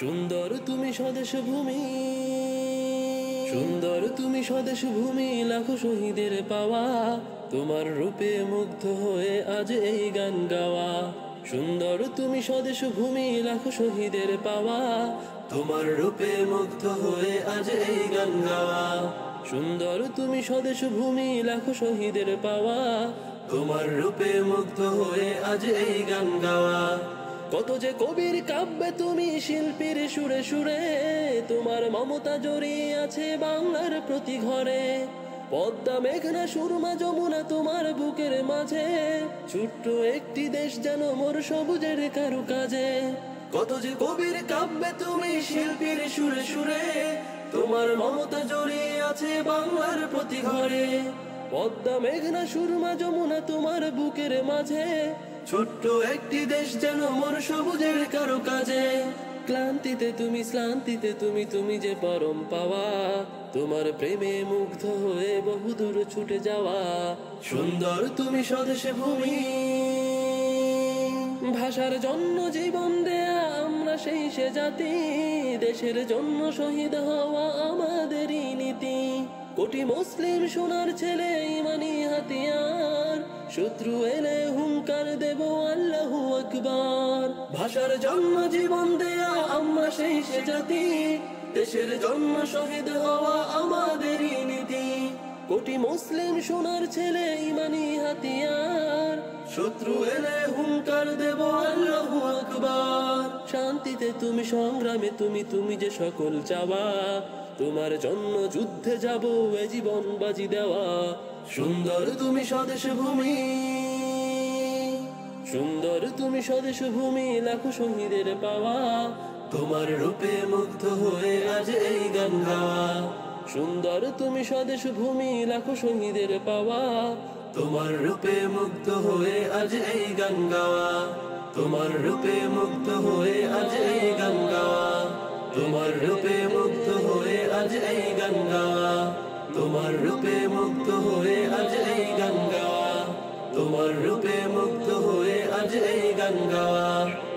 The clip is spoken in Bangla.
সুন্দর তুমি স্বদেশ ভূমি সুন্দর তুমি স্বদেশ ভূমি, লাখো শহীদের পাওয়া। তোমার রূপে মুগ্ধ হয়ে আজ এই গান গাওয়া। সুন্দর তুমি স্বদেশ ভূমি, লাখো শহীদের পাওয়া। তোমার রূপে মুগ্ধ হয়ে আজ এই গান গাওয়া। সুন্দর তুমি স্বদেশ ভূমি, লাখো শহীদের পাওয়া। তোমার রূপে মুগ্ধ হয়ে আজ এই গান গাওয়া। কত যে কবির কাব্যে তুমি শিল্পীর সুরে সুরে, তোমার মমতা জড়িয়ে আছে বাংলার প্রতি ঘরে। পদ্মা, মেঘনা, সুরমা, যমুনা তোমার বুকের মাঝে। ছোট্ট একটি দেশ যেন মোর সবুজের কারু কাজে কত যে কবির কাব্যে তুমি শিল্পীর সুরে সুরে, তোমার মমতা জড়িয়ে আছে বাংলার প্রতি ঘরে। পদ্মা, মেঘনা, সুরমা, যমুনা তোমার বুকের মাঝে। ছোট্ট একটি দেশ যেন মোর সবুজের কারও কাজে। ক্লান্তিতে তুমি শ্লান্তিতে তুমি তুমি যে পরম পাওয়া। তোমার প্রেমে মুগ্ধ হয়ে বহুদূর ছুটে যাওয়া। সুন্দর তুমি স্বদেশে ভূমি। ভাষার জন্য জীবন দেয়া আমরা সেই সে জাতি। দেশের জন্য শহীদ হওয়া আমাদেরই নীতি। কোটি মুসলিম সোনার ছেলে, ইমানি হাতিয়ার। শত্রু এলে হুঙ্কার দেব, আল্লাহু আকবার। ভাষার জন্য জীবন দেয়া আমরা সেই সে জাতি। দেশের জন্ম শহীদ হওয়া আমাদেরই নীতি। কোটি মুসলিম সোনার ছেলে, ইমানি হাতিয়ার। শত্রু এলে হুঙ্কার দেব, আল্লাহু আকবার। শান্তিতে তুমি সংগ্রামে, তুমি তুমি যে সকল চাওয়া। তোমার জন্য যুদ্ধে যাব এ জীবন বাজি দেওয়া। সুন্দর তুমি স্বদেশ ভূমি। সুন্দর তুমি স্বদেশ ভূমি লাখো শহীদের পাওয়া। তোমার রূপে মুগ্ধ হয়ে আজ এই গান গাওয়া সুন্দর তুমি স্বদেশ ভূমি লাখো শহীদের পাওয়া। তোমার রূপে মুগ্ধ হয়ে আজ এই গান গাওয়া তোমার রূপে মুগ্ধ হয়ে আজ এই গান গাওয়া তোমার রূপে মুক্ত হয়ে আজ এই গঙ্গা। তোমার রূপে মুক্ত হয়ে আজ এই গঙ্গা। তোমার রূপে মুক্ত হয়ে আজ এই গাওয়া